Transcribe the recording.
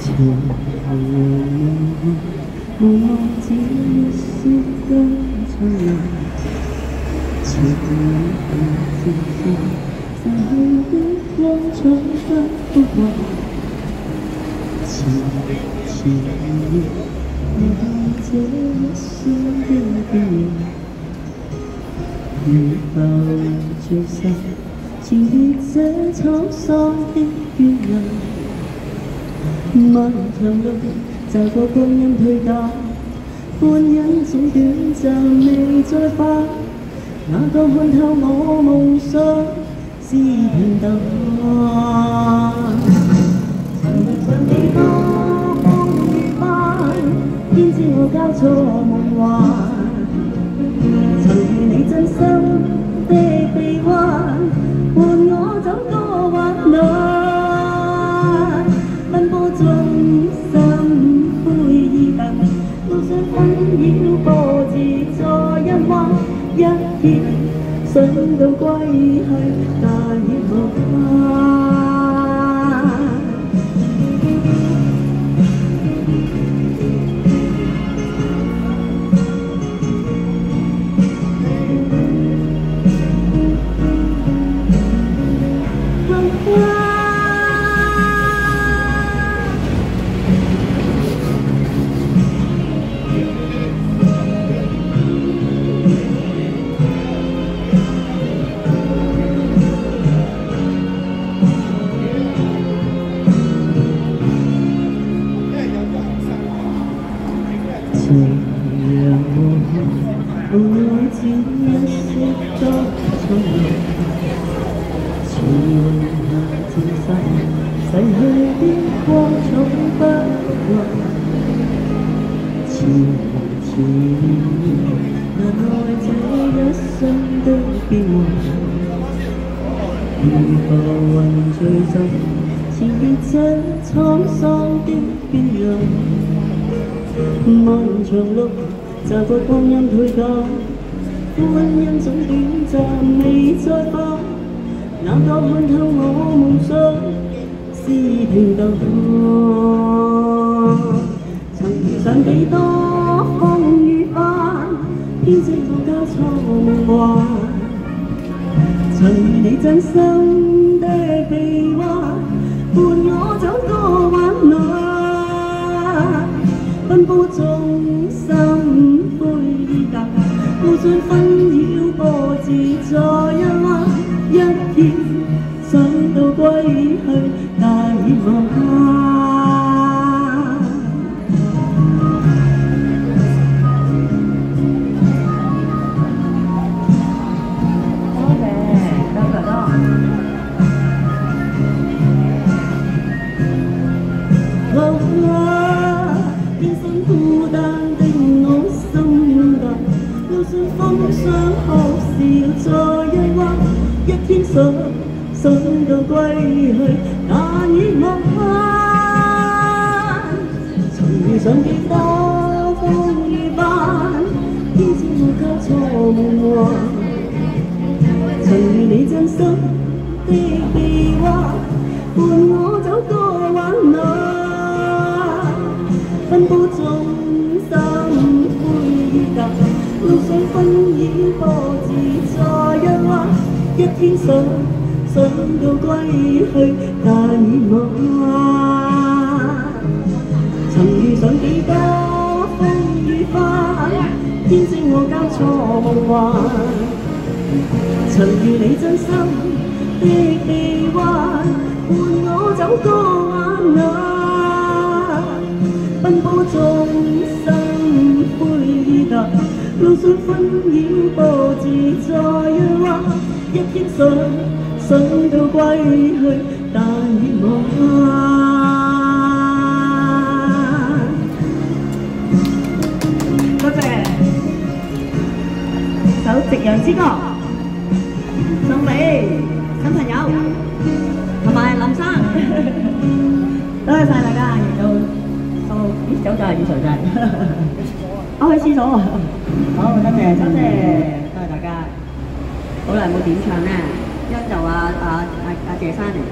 情浓浓，望只雪更灿烂。情浓似火，逝去的光彩不复还。情缠绵，望这一生的变幻。如浮聚散，前别这沧桑的眷恋。漫长路，走过光阴褪淡，欢欣总短暂，未再返。哪个看透我梦想是平淡？曾上几多风雨翻，偏知我交错梦幻。曾遇你真心的臂弯，伴我走过患难。波自在一弯，一天想到归去，大热 情让我不忘记那些多匆忙，情那天散，逝去的光从不还。情缠绵，难耐这一生的变幻。如浮云聚集，前别这沧桑的眷恋。mong trường lúc giờ có công nhân thôi đó quân nhân dũng tính giờ mây trôi bao nào đó hơn thơ ngõ mùng sớm, si thành đầu chẳng thì gian đây đó không nghĩ an khi dây không đã cho mong hoa trời này chẳng sông 奔波中心灰意淡，互相哭笑再一弯，一天想想到归去，难以忘。曾遇上几多风雨翻，偏知我交错梦幻。曾遇你真心的臂弯，淡。路上纷扰多自在一弯，一天想想到归去大望。曾遇上几多风雨翻，天知我交错梦幻。曾遇你真心的臂弯，伴我走过 灰意淡。路上纷扰多自在一弯，一天想想到归去，但已望。多谢，首《夕阳之歌》送俾新朋友同埋林生，多谢晒大家，嚟到收， 咦，走咗係以上真。我去廁所。好，多謝，多謝，多謝大家。好耐冇點唱咧，一就阿阿阿阿謝生嚟。